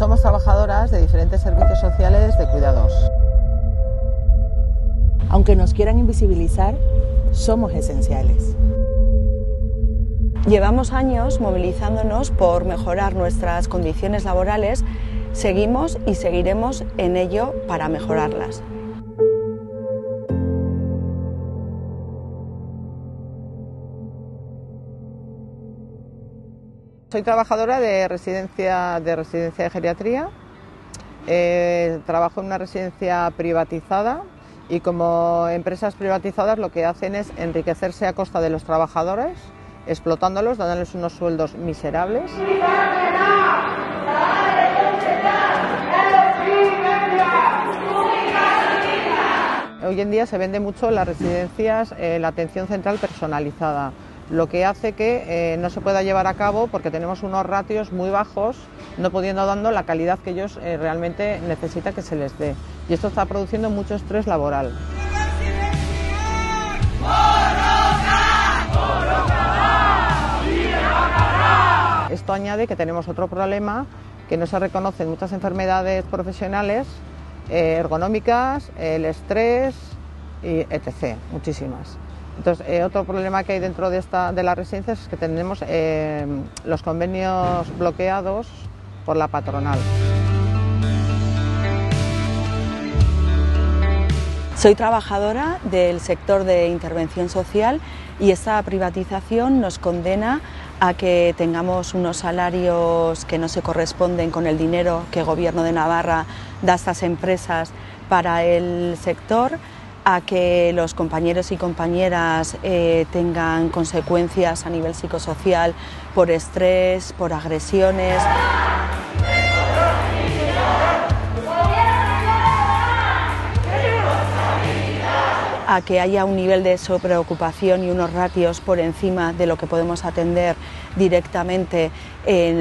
Somos trabajadoras de diferentes servicios sociales de cuidados. Aunque nos quieran invisibilizar, somos esenciales. Llevamos años movilizándonos por mejorar nuestras condiciones laborales, seguimos y seguiremos en ello para mejorarlas. Soy trabajadora de residencia de, residencia de geriatría. Eh, trabajo en una residencia privatizada y como empresas privatizadas lo que hacen es enriquecerse a costa de los trabajadores, explotándolos, dándoles unos sueldos miserables. Hoy en día se vende mucho en las residencias eh, la atención central personalizada lo que hace que eh, no se pueda llevar a cabo porque tenemos unos ratios muy bajos, no pudiendo dando la calidad que ellos eh, realmente necesitan que se les dé. Y esto está produciendo mucho estrés laboral. Esto añade que tenemos otro problema, que no se reconocen muchas enfermedades profesionales, eh, ergonómicas, el estrés, y etc. Muchísimas. Entonces, eh, otro problema que hay dentro de, esta, de las residencias es que tenemos eh, los convenios bloqueados por la patronal. Soy trabajadora del sector de intervención social y esta privatización nos condena a que tengamos unos salarios que no se corresponden con el dinero que el Gobierno de Navarra da a estas empresas para el sector a que los compañeros y compañeras eh, tengan consecuencias a nivel psicosocial por estrés, por agresiones. a que haya un nivel de sobreocupación y unos ratios por encima de lo que podemos atender directamente,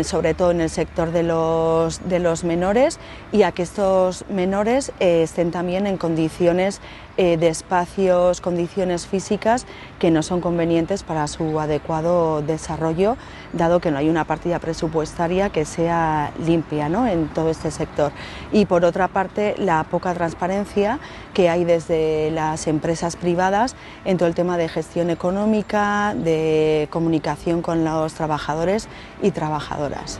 sobre todo en el sector de los, de los menores, y a que estos menores eh, estén también en condiciones eh, de espacios, condiciones físicas que no son convenientes para su adecuado desarrollo, dado que no hay una partida presupuestaria que sea limpia ¿no? en todo este sector. Y por otra parte, la poca transparencia que hay desde las empresas privadas en todo el tema de gestión económica, de comunicación con los trabajadores y trabajadoras.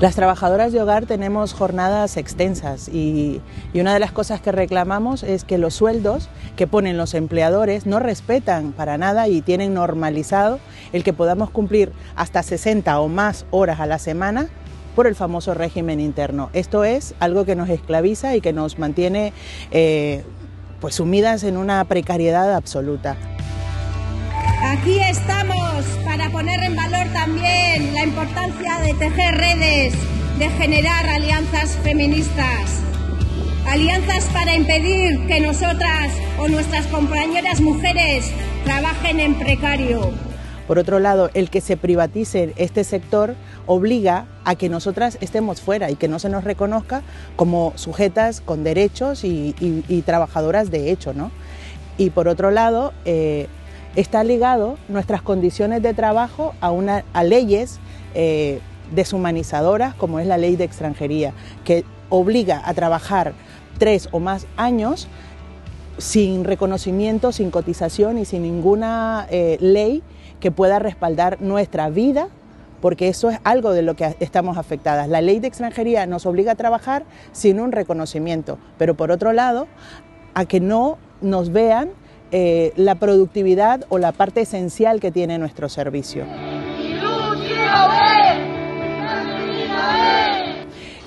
Las trabajadoras de hogar tenemos jornadas extensas y, una de las cosas que reclamamos es que los sueldos que ponen los empleadores no respetan para nada y tienen normalizado el que podamos cumplir hasta 60 o más horas a la semana por el famoso régimen interno. Esto es algo que nos esclaviza y que nos mantiene eh, pues sumidas en una precariedad absoluta. Aquí estamos para poner en valor también la importancia de tejer redes, de generar alianzas feministas, alianzas para impedir que nosotras o nuestras compañeras mujeres trabajen en precario. Por otro lado, el que se privatice este sector obliga a que nosotras estemos fuera y que no se nos reconozca como sujetas con derechos y, trabajadoras de hecho. ¿no? Y por otro lado, eh, está ligado nuestras condiciones de trabajo a, una, a leyes eh, deshumanizadoras como es la ley de extranjería, que obliga a trabajar tres o más años sin reconocimiento, sin cotización y sin ninguna eh, ley que pueda respaldar nuestra vida, porque eso es algo de lo que estamos afectadas. La ley de extranjería nos obliga a trabajar sin un reconocimiento, pero por otro lado, a que no nos vean eh, la productividad o la parte esencial que tiene nuestro servicio.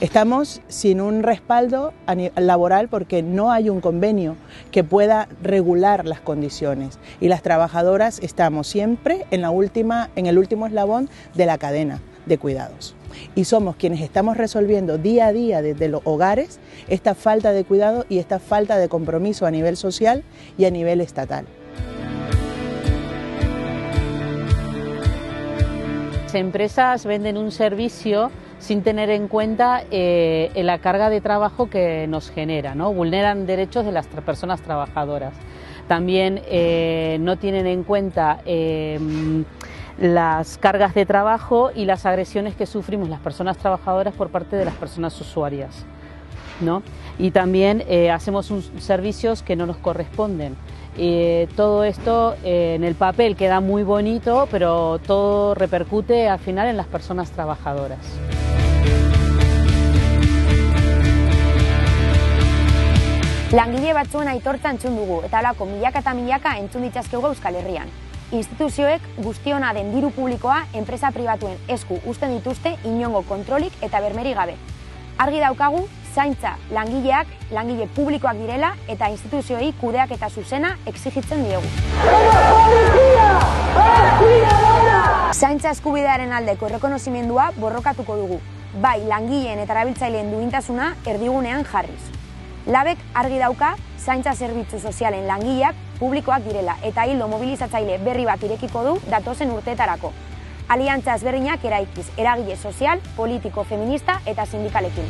Estamos sin un respaldo laboral porque no hay un convenio que pueda regular las condiciones y las trabajadoras estamos siempre en, la última, en el último eslabón de la cadena de cuidados y somos quienes estamos resolviendo día a día desde los hogares esta falta de cuidado y esta falta de compromiso a nivel social y a nivel estatal. Las empresas venden un servicio sin tener en cuenta eh, la carga de trabajo que nos genera, ¿no? vulneran derechos de las personas trabajadoras. También eh, no tienen en cuenta eh, las cargas de trabajo y las agresiones que sufrimos las personas trabajadoras por parte de las personas usuarias. ¿no? Y también eh, hacemos servicios que no nos corresponden. Eh, todo esto eh, en el papel queda muy bonito, pero todo repercute al final en las personas trabajadoras. Langile batzuen aitortza entzun dugu eta alako milaka eta milaka entzun ditzazkegu Euskal Herrian. Instituzioek guztiona den diru publikoa enpresa pribatuen esku usten dituzte inongo kontrolik eta bermeri gabe. Argi daukagu, zaintza langileak, langile publikoak direla eta instituzioi kudeak eta zuzena exigitzen diegu. Zaintza eskubidearen aldeko errekonozimendua borrokatuko dugu, bai langileen eta erabiltzaileen duintasuna erdigunean jarriz. Labek argi dauka, zaintza zerbitzu sozialen langileak publikoak direla eta hildo mobilizatzaile berri bat irekiko du datozen urteetarako. Aliantza ezberdinak eraikiz eragile sozial, politiko, feminista eta sindikalekin.